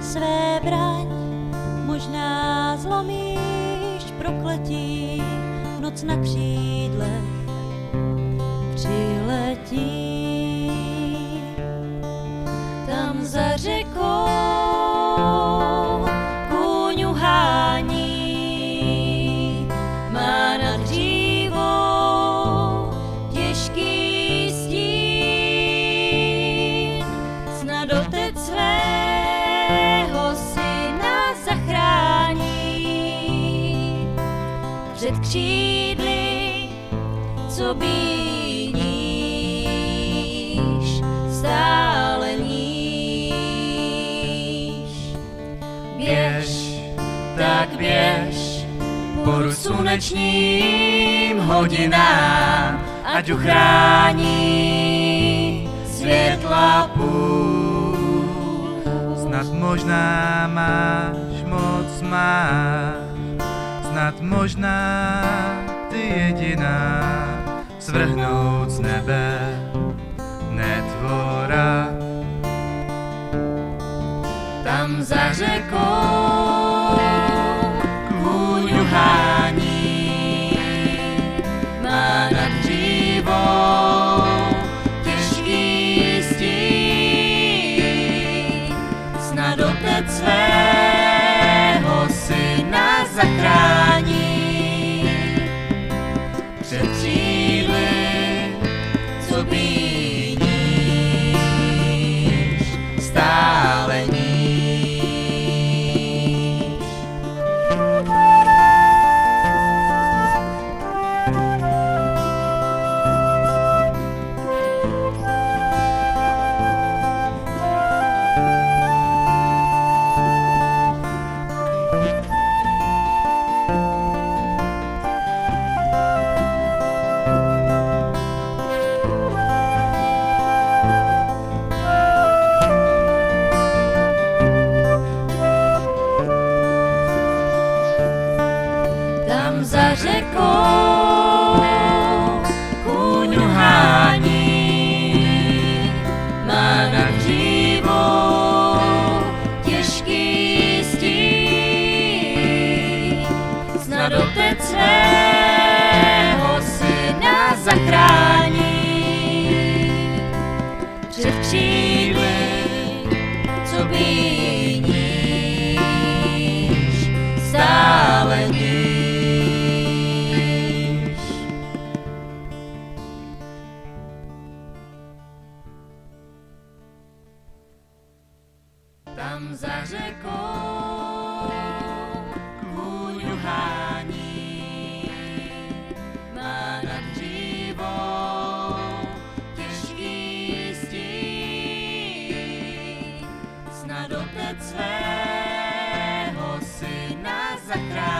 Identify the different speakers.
Speaker 1: své možná zlomíš prokletí, noc na křídlech přiletí. Tam za před křídly, co bíníš, stále.
Speaker 2: Běž, tak slunečním hodinám, ať uchrání světla půl. Snad možná máš moc má, snad možná ty jediná, svrhnout z nebe netvora. Tam za řekou svého syna zachrání před křídly, co bíníš, stále níž.
Speaker 1: Tam za řekou
Speaker 2: podcast.